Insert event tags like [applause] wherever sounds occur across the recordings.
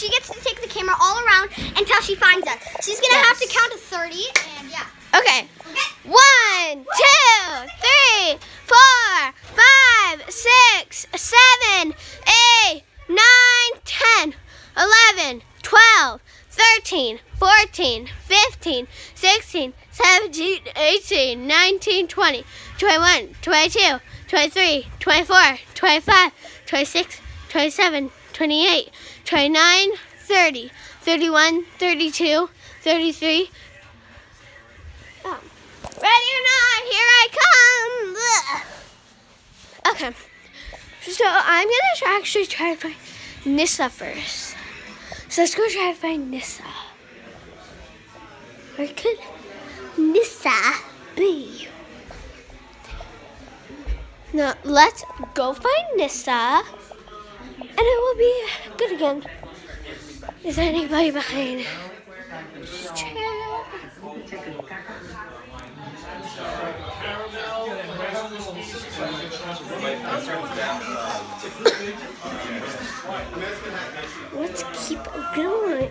she gets to take the camera all around until she finds us. She's gonna have to count to 30, and yeah. Okay. Okay. One, two, three, four, five, six, seven, eight, nine, ten, eleven, twelve, thirteen, fourteen, fifteen, sixteen, seventeen, eighteen, nineteen, twenty, twenty-one, twenty-two, twenty-three, twenty-four, twenty-five, twenty-six, twenty-seven, twenty-eight, twenty-nine, thirty, thirty-one, thirty-two, thirty-three. Oh. Ready or not, here I come. Ugh. Okay. So I'm gonna try, actually try to find Nissa first. So let's go try to find Nissa. Where could Nissa be? Now let's go find Nissa, and it will be good again. Is there anybody behind? Let's keep going.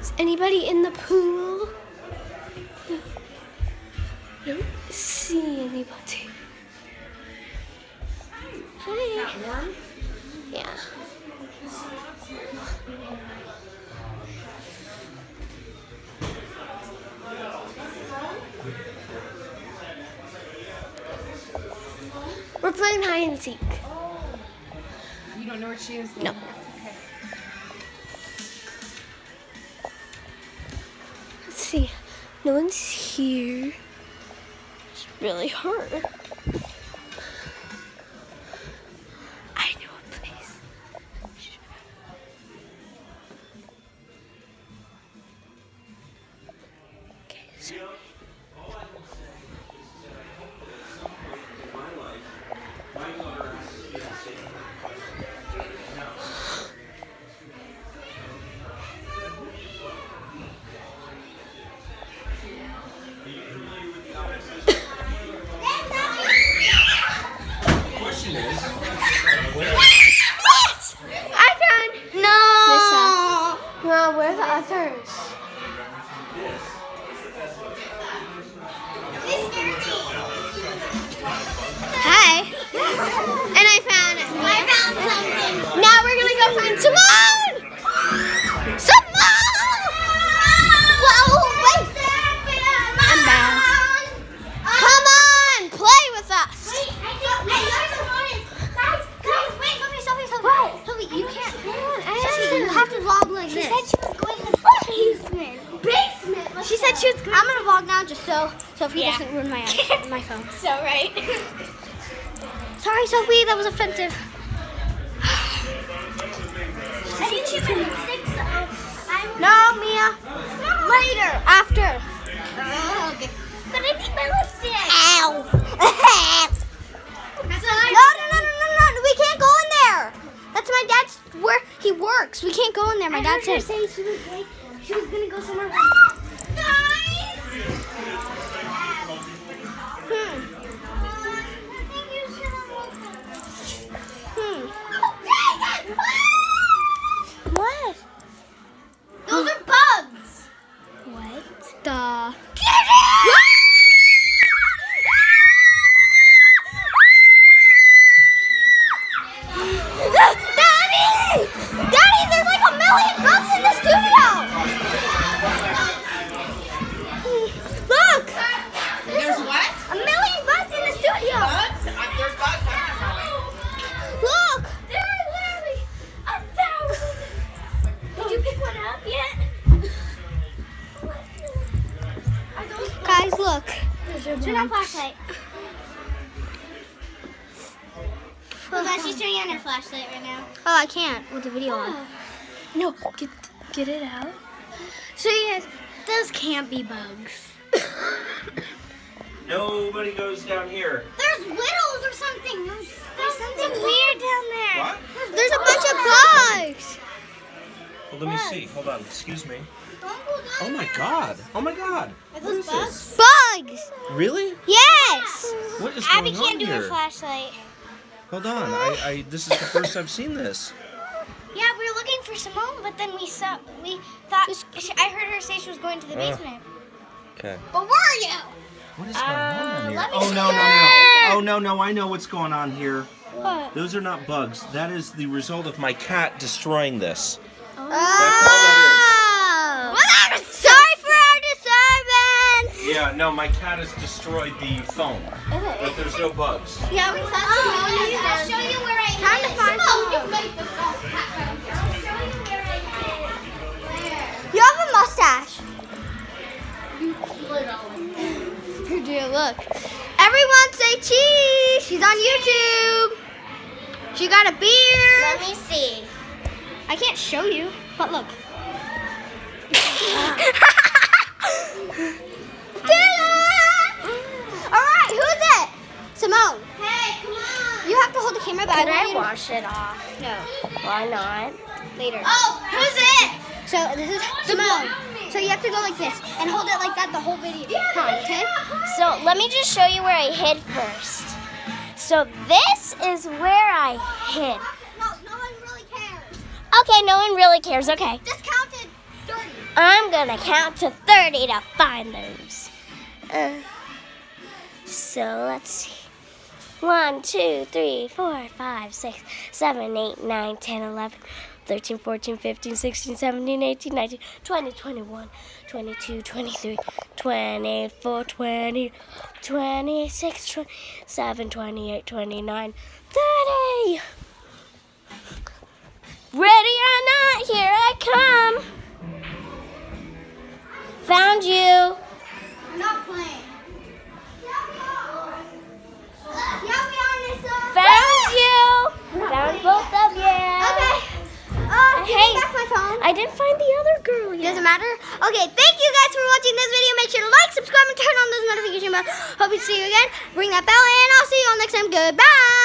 Is anybody in the pool? Playing hide and seek. You don't know where she is? No. Let's see. No one's here. It's really hard. I know a place. Okay, so. Others? Hi. [laughs] And I found it. I found something. Now we're gonna go find Simone! Simone! Whoa, wait! I'm. Come on, play with us. Wait, I know, I is. Guys, guys, wait. What? You can't. Sophie, you have to vlog like She this. said she was going to the basement. Basement? She said she was I'm gonna vlog now just so Sophie Yeah. doesn't ruin my uh, [laughs] my phone. So right. Sorry, Sophie, that was offensive. I think she's in six. No, Mia. Later, after. Oh, okay. But I need my lipstick. Ow. [laughs] no, no, no, no, no, no. We can't go in there. That's my dad's where he works. We can't go in there. My dad said. Say she was like, she was gonna go somewhere. [laughs] Turn on flashlight. Hold on, oh, she's turning on her flashlight right now. Oh, I can't with the video on. Oh. No, get get it out. So yes, those can't be bugs. [coughs] nobody goes down here. There's widows or something. There's, there's something weird down there. What? There's a bunch of bugs. Well, let me see. Hold on. Excuse me. Go Oh my. God. Oh my God. Are What those is bugs? This? Bugs. Really? Yes. What is Abby going can't do her here? flashlight. Hold on. I, I. This is the first I've seen this. Yeah, we were looking for Simone, but then we saw we thought she, I heard her say she was going to the Oh. basement. Okay. But where are you? What is going on uh, here? let me Oh no no no! check. Oh no no! I know what's going on here. What? Those are not bugs. That is the result of my cat destroying this. Oh. Disturbance. Yeah, no, my cat has destroyed the phone, but there's no bugs. Yeah, we thought Simone was oh, I'll show you where I Time to find oh, You where I hit. You have a mustache. You do, look. Everyone say cheese. She's on YouTube. She got a beard. Let me see. I can't show you, but look. To hold the camera back. Can I wash it off? No. Why not? Later. Oh, who's it? So this is Simone. So you have to go like this and hold it like that the whole video. Come on, okay? So let me just show you where I hid first. So this is where I hid. No, no one really cares. Okay, no one really cares. Okay. Just counted 30. I'm gonna count to 30 to find those. Uh, so let's see. 1, 2, 3, 4, 5, 6, 7, 8, 9, 10, 11, 13, 14, 15, 16, 17, 18, 19, 20, 21, 22, 23, 24, 20, 26, 27, 28, 29, 30. Matter. Okay, thank you guys for watching this video. Make sure to like, subscribe, and turn on those notification bells. Hope to see you again. Ring that bell, and I'll see you all next time. Goodbye.